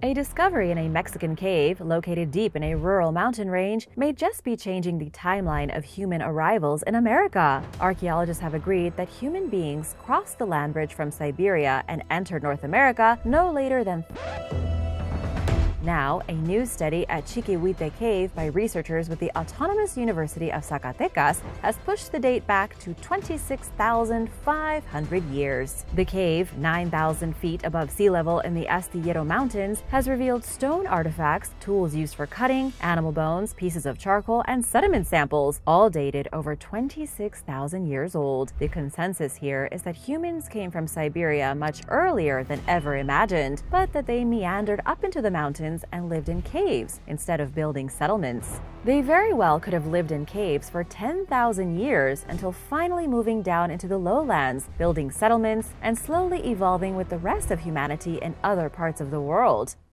A discovery in a Mexican cave located deep in a rural mountain range may just be changing the timeline of human arrivals in America. Archaeologists have agreed that human beings crossed the land bridge from Siberia and entered North America no later than now, a new study at Chiquihuite Cave by researchers with the Autonomous University of Zacatecas has pushed the date back to 26,500 years. The cave, 9,000 feet above sea level in the Astillero Mountains, has revealed stone artifacts, tools used for cutting, animal bones, pieces of charcoal, and sediment samples, all dated over 26,000 years old. The consensus here is that humans came from Siberia much earlier than ever imagined, but that they meandered up into the mountains mountains and lived in caves instead of building settlements. They very well could have lived in caves for 10,000 years until finally moving down into the lowlands, building settlements, and slowly evolving with the rest of humanity in other parts of the world.